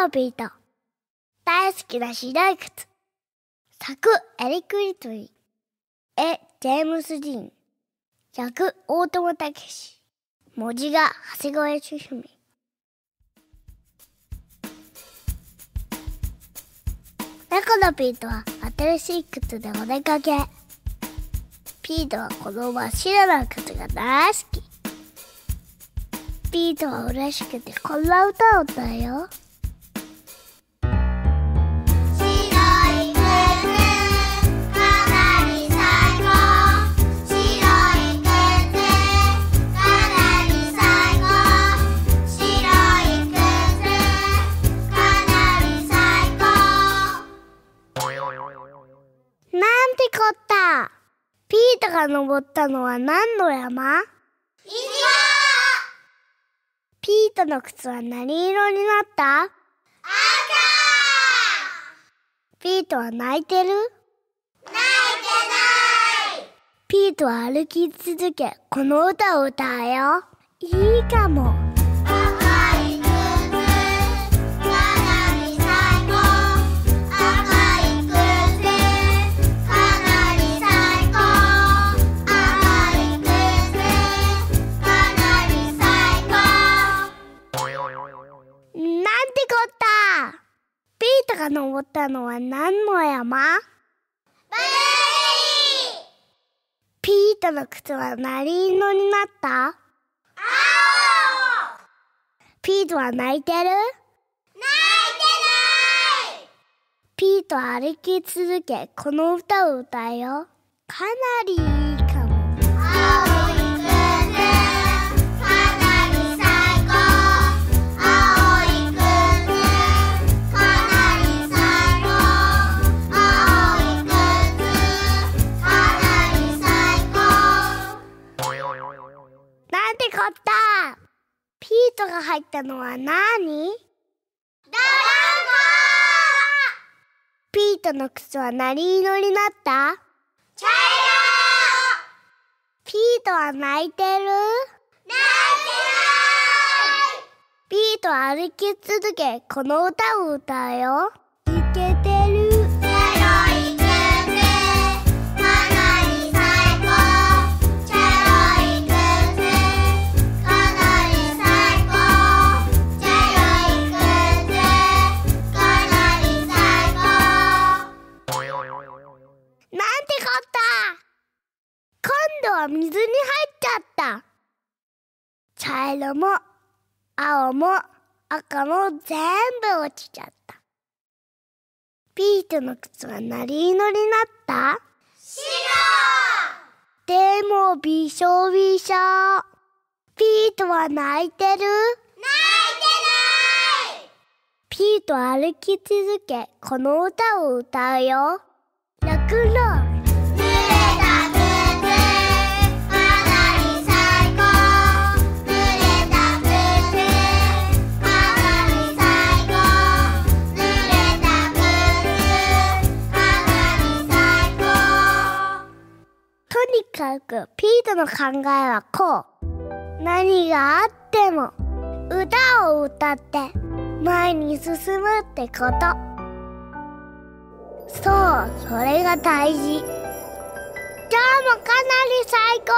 のビート。大好きな白い靴。作エリク・リトリー。絵、ジェームス・ディーン。役、大友武史。文字が、長谷川主文。猫のピートは新しい靴でお出かけ。ピートはこの真っ白な靴が大好き。ピートは嬉しくてこんな歌を歌うよ。こったピートが登ったのは何の山？いじピートの靴は何色になった？赤ピートは泣いてる？泣いてない。ピートは歩き続け、この歌を歌うよ。いいかも。ピートが登ったのは何の山？ピートの靴は何色になった？青ピートは泣いてる？泣いてない。ピートは歩き続け、この歌を歌うよ。かなりいいかも。なんてこった？ピートが入ったのは何ドラピートの靴は何色になった？茶ピートは泣いてる？色泣い！ピートは歩き続け、この歌を歌うよ。いけ。てなんてこった今度は水に入っちゃった。茶色も、青も、赤も全部落ちちゃった。ピートの靴は何色になった？白でもびしょびしょ。ピートは泣いてる？泣いてないピートは歩き続け、この歌を歌うよ。かくピートの考えはこう。何があっても歌を歌って前に進むってこと。そう、それが大事。今日もかなり最高